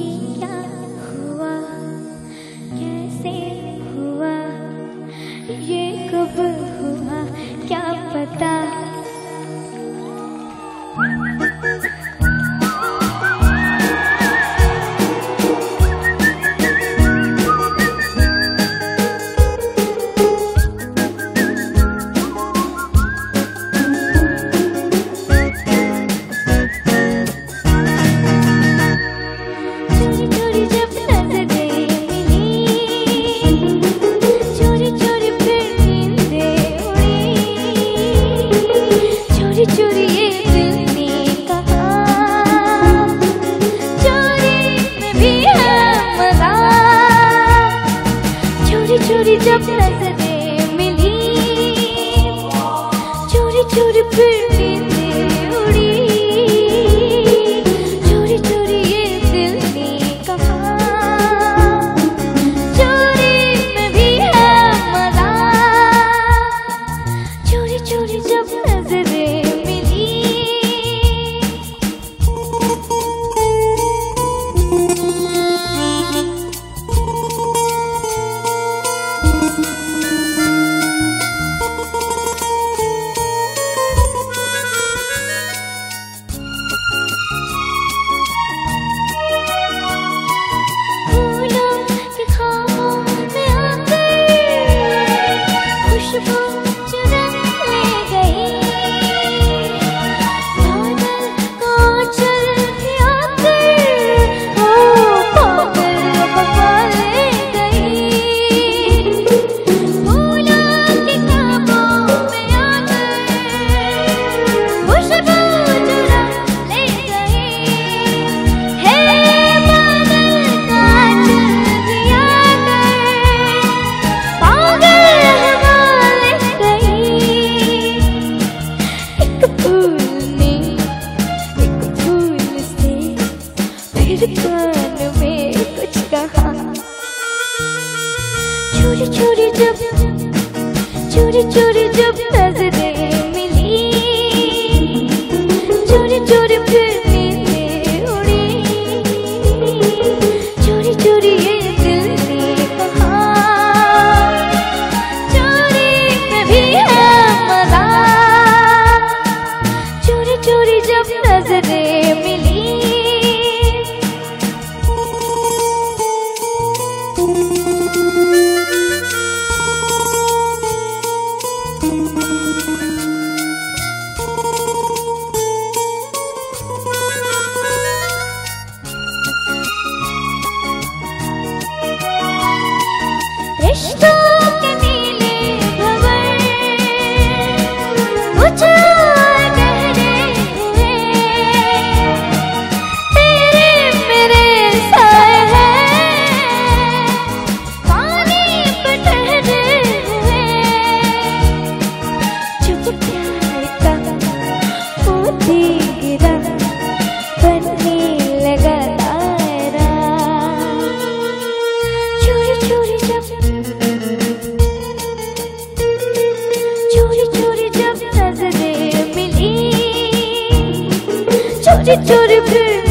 一样对比 beautiful. कान में कुछ कहा। चोरी चोरी जब चोरी चोरी जब चोर फिर